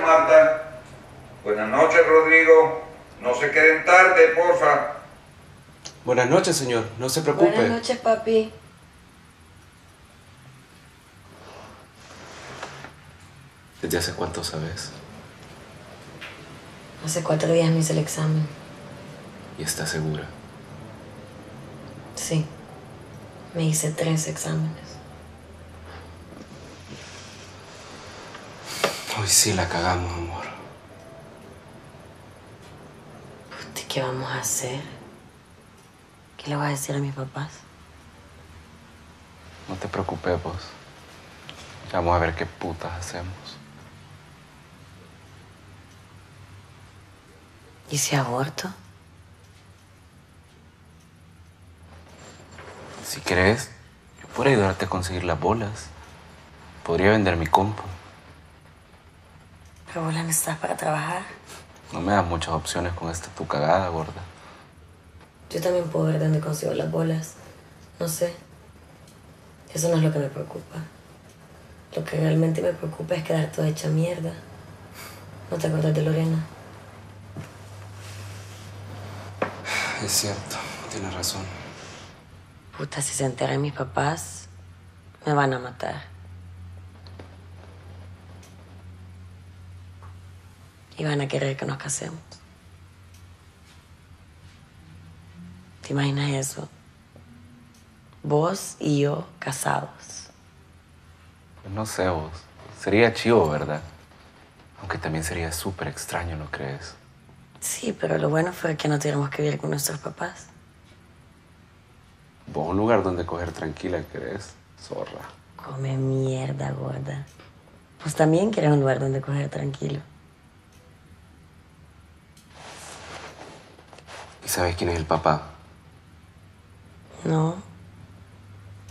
noches, Marta. Buenas noches, Rodrigo. No se queden tarde, porfa. Buenas noches, señor. No se preocupe. Buenas noches, papi. ¿Desde hace cuánto sabes? Hace cuatro días me hice el examen. ¿Y está segura? Sí. Me hice tres exámenes. Hoy sí la cagamos, amor. Puta, ¿Qué vamos a hacer? ¿Qué le vas a decir a mis papás? No te preocupes, vos. Ya Vamos a ver qué putas hacemos. ¿Y si aborto? Si querés, yo podría ayudarte a conseguir las bolas. Podría vender mi compu. Pero vos la necesitas para trabajar. No me das muchas opciones con esta tu cagada, gorda. Yo también puedo ver dónde consigo las bolas. No sé. Eso no es lo que me preocupa. Lo que realmente me preocupa es quedar toda hecha mierda. ¿No te acuerdas de Lorena? Es cierto, tienes razón. Puta, si se enteran mis papás, me van a matar. Y van a querer que nos casemos. ¿Te imaginas eso? Vos y yo casados. Pues no sé vos. Sería chivo, ¿verdad? Aunque también sería súper extraño, ¿no crees? Sí, pero lo bueno fue que no tuviéramos que vivir con nuestros papás. Vos un lugar donde coger tranquila, ¿querés? Zorra. Come mierda, gorda. Pues también querés un lugar donde coger tranquilo. Sabes quién es el papá? No.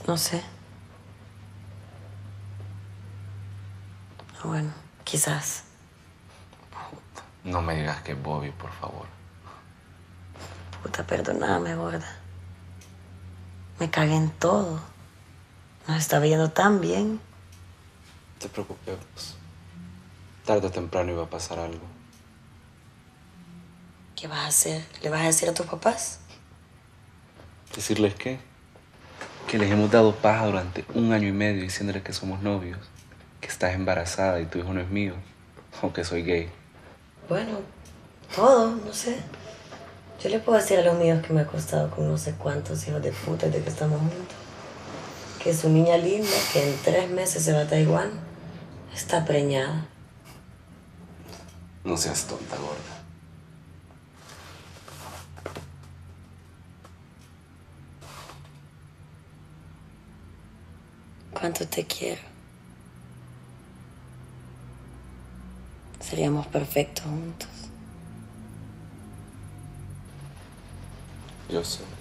No sé. Bueno, quizás. No me digas que es Bobby, por favor. Puta, perdóname, gorda. Me cagué en todo. Nos está viendo tan bien. No te preocupes. Tarde o temprano iba a pasar algo. ¿Qué vas a hacer? ¿Le vas a decir a tus papás? ¿Decirles qué? Que les hemos dado paja durante un año y medio diciéndoles que somos novios, que estás embarazada y tu hijo no es mío, o que soy gay. Bueno, todo, no sé. Yo le puedo decir a los míos que me ha costado con no sé cuántos hijos de puta desde que estamos juntos. Que su niña linda, que en tres meses se va a Taiwán, está preñada. No seas tonta, gorda. ¿Cuánto te quiero? Seríamos perfectos juntos. Yo sé.